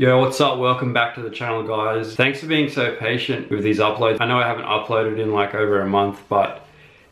Yo, what's up? Welcome back to the channel, guys. Thanks for being so patient with these uploads. I know I haven't uploaded in like over a month, but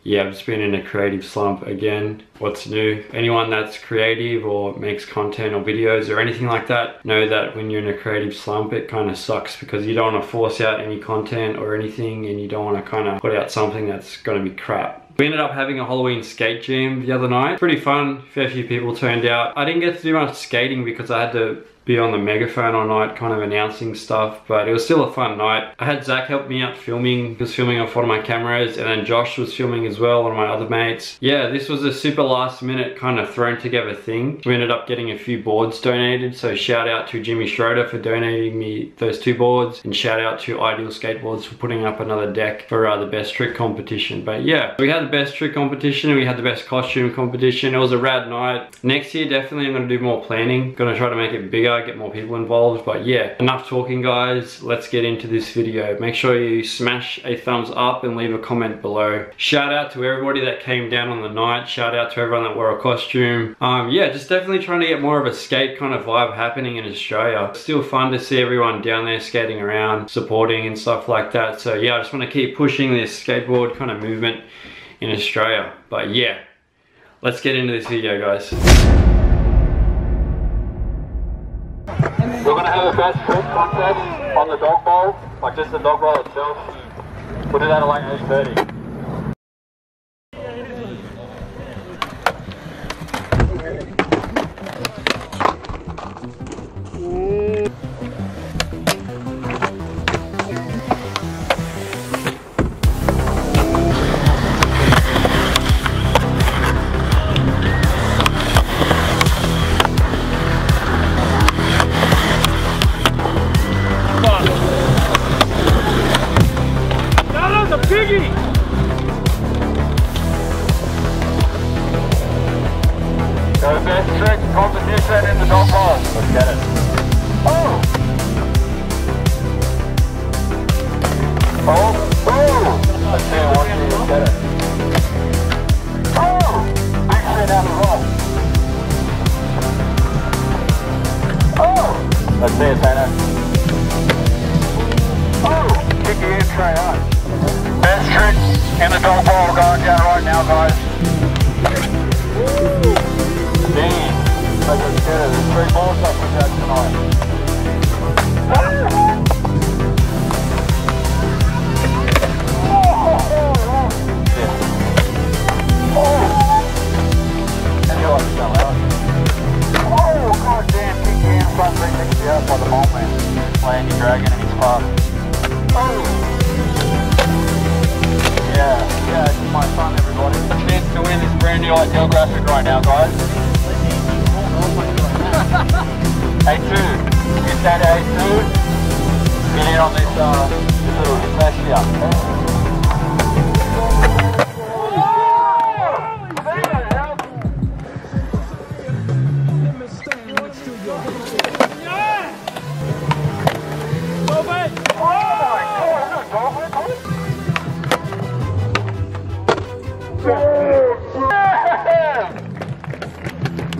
yeah, I've just been in a creative slump again. What's new? Anyone that's creative or makes content or videos or anything like that, know that when you're in a creative slump, it kind of sucks because you don't want to force out any content or anything and you don't want to kind of put out something that's going to be crap. We ended up having a Halloween skate jam the other night. Pretty fun, fair few people turned out. I didn't get to do much skating because I had to be on the megaphone all night kind of announcing stuff but it was still a fun night. I had zach help me out filming he was filming off one of my cameras and then josh was filming as well one of my other mates. Yeah this was a super last minute kind of thrown together thing. We ended up getting a few boards donated so shout out to jimmy schroeder for donating me those two boards and shout out to ideal skateboards for putting up another deck for uh, the best trick competition. But yeah we had the best trick competition we had the best costume competition. It was a rad night. Next year definitely i'm going to do more planning. Gonna try to make it bigger get more people involved. But yeah, enough talking guys. Let's get into this video. Make sure you smash a thumbs up and leave a comment below. Shout out to everybody that came down on the night. Shout out to everyone that wore a costume. Um, yeah, just definitely trying to get more of a skate kind of vibe happening in Australia. Still fun to see everyone down there skating around, supporting and stuff like that. So yeah, I just want to keep pushing this skateboard kind of movement in Australia. But yeah, let's get into this video guys. We're going to have a best trick contest on the dog bowl, like just the dog bowl itself. We'll do that at like 8.30. And the dog bowl guard down right now, guys. Damn. just was it. There's three balls up with that tonight. food. You that out food, get in on this, uh, this little flash here.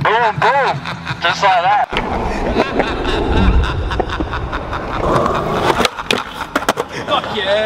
Boom, boom! Just like that. Fuck yeah!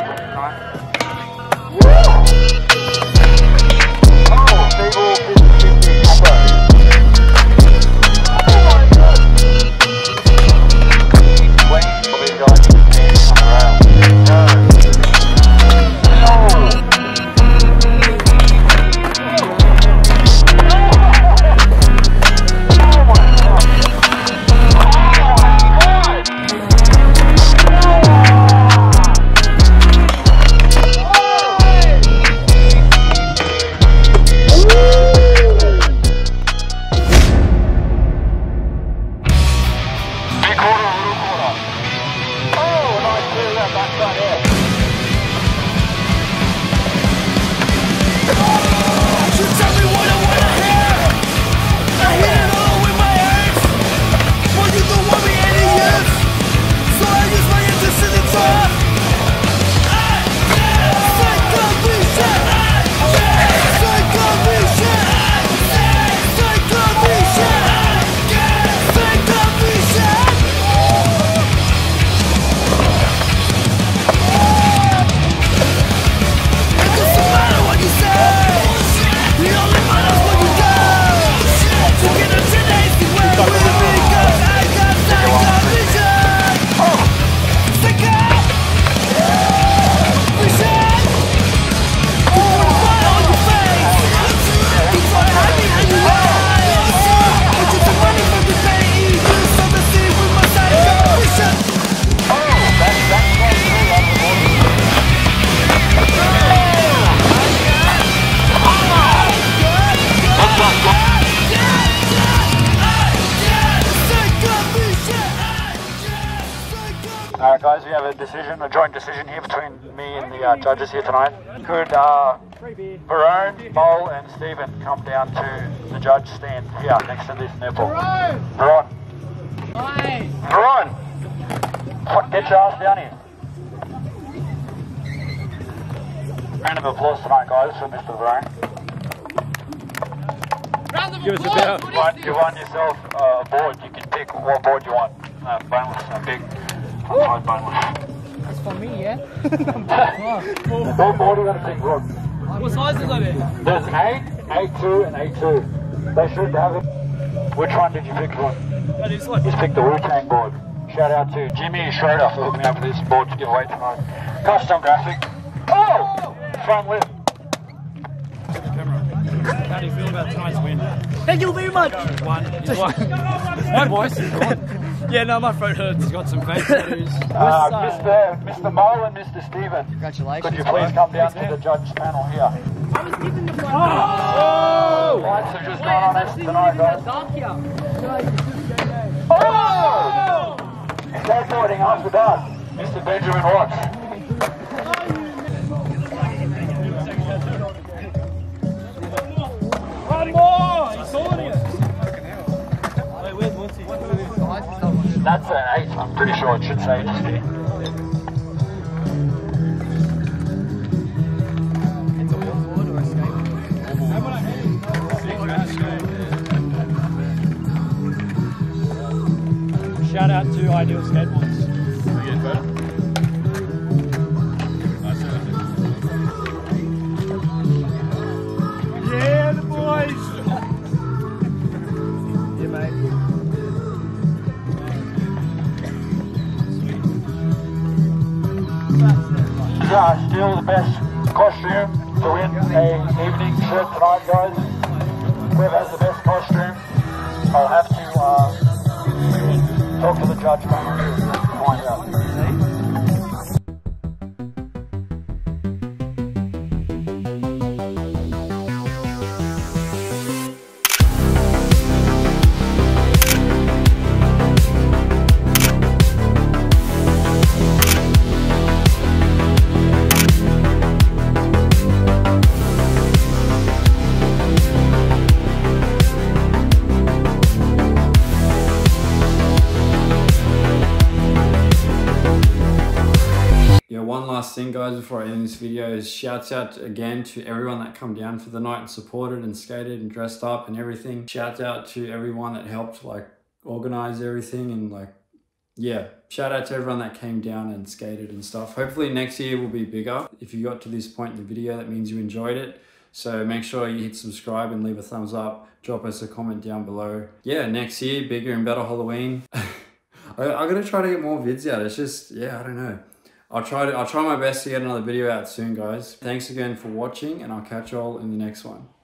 decision, a joint decision here between me and the uh, judges here tonight. Could uh, Barone, Mole, and Stephen come down to the judge stand here next to this nipple? Barone! Barone! Get your ass down here. Round of applause tonight, guys, for Mr. Barone. Give us a bell. You won, you won yourself uh, a board. You can pick what board you want. Uh, boneless, a big, hard boneless. That's for me, yeah? Are you going to pick, Rod? what size is it? There's an 8, 8-2, and 8-2. They should have it. Which one did you pick, Rod? That is like He's picked the Wu-Tang board. Shout out to Jimmy Schroeder for hooking me up with this board to give away tonight. Custom graphic. Oh! Front lip. How do you feel about tonight's win? Thank you very much. One. You won. My voice. Yeah, no, my throat hurts. He's got some face tattoos. Uh, Mr. Mr. Mole and Mr. Stephen. Congratulations. Could you please come down to the judge panel here? I was given the phone. Oh! Lights have just gone on us tonight, guys. dark here. Oh! Skateboarding after dark. Mr. Benjamin Watts. One more. He's sorting it. Wait, where's Monty? That's an eight. I'm pretty sure it should say. Shout out to Ideal Skateboards. Best costume to win a evening shirt tonight, guys. Whoever has the best costume, I'll have to uh, talk to the judge to find out. One last thing, guys, before I end this video is shouts out again to everyone that come down for the night and supported and skated and dressed up and everything. Shouts out to everyone that helped like organize everything and like yeah, shout out to everyone that came down and skated and stuff. Hopefully next year will be bigger. If you got to this point in the video, that means you enjoyed it. So make sure you hit subscribe and leave a thumbs up. Drop us a comment down below. Yeah, next year, bigger and better Halloween. I, I gotta try to get more vids out. It's just, yeah, I don't know. I'll try to I'll try my best to get another video out soon, guys. Thanks again for watching, and I'll catch you all in the next one.